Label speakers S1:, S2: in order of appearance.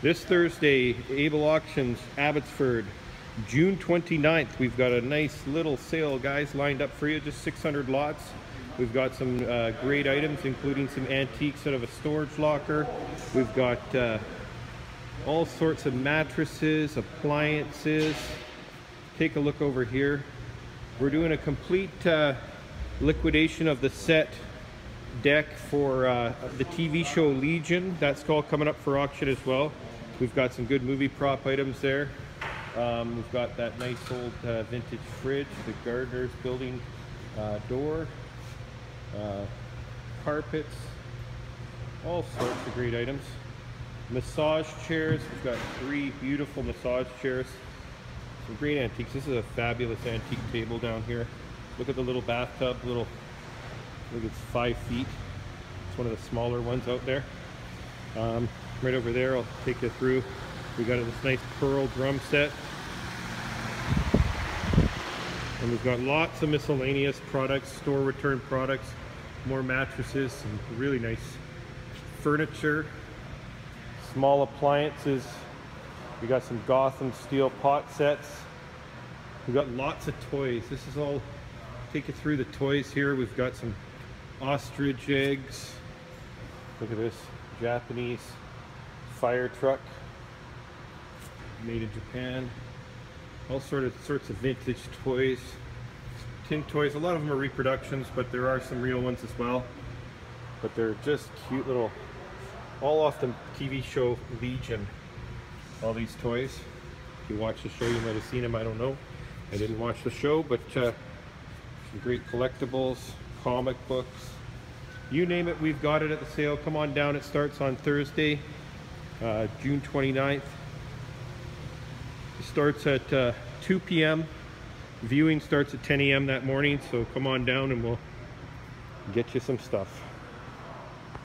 S1: This Thursday, Able Auctions, Abbotsford, June 29th. We've got a nice little sale, guys, lined up for you. Just 600 lots. We've got some uh, great items, including some antiques out of a storage locker. We've got uh, all sorts of mattresses, appliances. Take a look over here. We're doing a complete uh, liquidation of the set deck for uh, the TV show Legion. That's all coming up for auction as well. We've got some good movie prop items there. Um, we've got that nice old uh, vintage fridge, the Gardner's building uh, door, uh, carpets, all sorts of great items. Massage chairs, we've got three beautiful massage chairs. Some great antiques. This is a fabulous antique table down here. Look at the little bathtub, little, look it's five feet. It's one of the smaller ones out there. Um, right over there, I'll take you through. We got this nice pearl drum set. And we've got lots of miscellaneous products, store return products, more mattresses, some really nice furniture, small appliances. We got some Gotham steel pot sets. We've got lots of toys. This is all, take you through the toys here. We've got some ostrich eggs. Look at this, Japanese fire truck made in Japan. All sort of sorts of vintage toys, tin toys. A lot of them are reproductions, but there are some real ones as well. But they're just cute little, all off the TV show Legion. All these toys. If you watch the show, you might have seen them. I don't know. I didn't watch the show, but uh, some great collectibles, comic books. You name it, we've got it at the sale. Come on down. It starts on Thursday, uh, June 29th. It starts at uh, 2 p.m. Viewing starts at 10 a.m. that morning, so come on down and we'll get you some stuff.